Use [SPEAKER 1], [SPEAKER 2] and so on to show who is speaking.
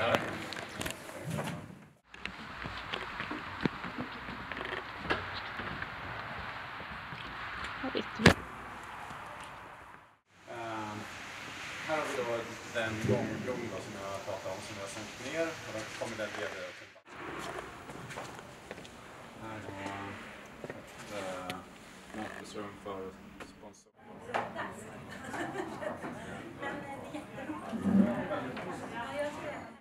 [SPEAKER 1] här. Ehm, här har vi då den gångbron som jag pratade om som vi har sänkt ner och den kommer den leda till Här har ett eh, mötesrum för